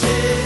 day.